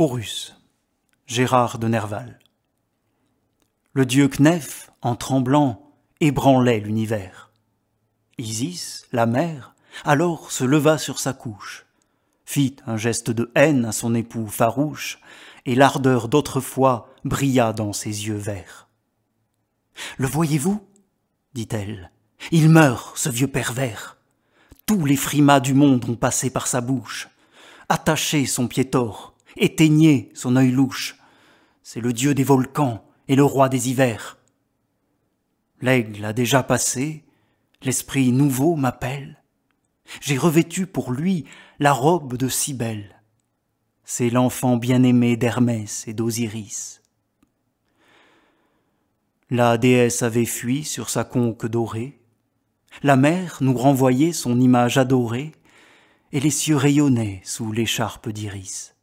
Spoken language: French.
Horus, Gérard de Nerval. Le dieu Knef, en tremblant, ébranlait l'univers. Isis, la mère, alors se leva sur sa couche, fit un geste de haine à son époux farouche, et l'ardeur d'autrefois brilla dans ses yeux verts. Le voyez-vous? dit-elle. Il meurt, ce vieux pervers. Tous les frimas du monde ont passé par sa bouche. Attachez son pied tort, éteignez son œil louche. C'est le dieu des volcans et le roi des hivers. L'aigle a déjà passé, l'esprit nouveau m'appelle. J'ai revêtu pour lui la robe de Cybèle. C'est l'enfant bien-aimé d'Hermès et d'Osiris. La déesse avait fui sur sa conque dorée. La mer nous renvoyait son image adorée, et les cieux rayonnaient sous l'écharpe d'iris.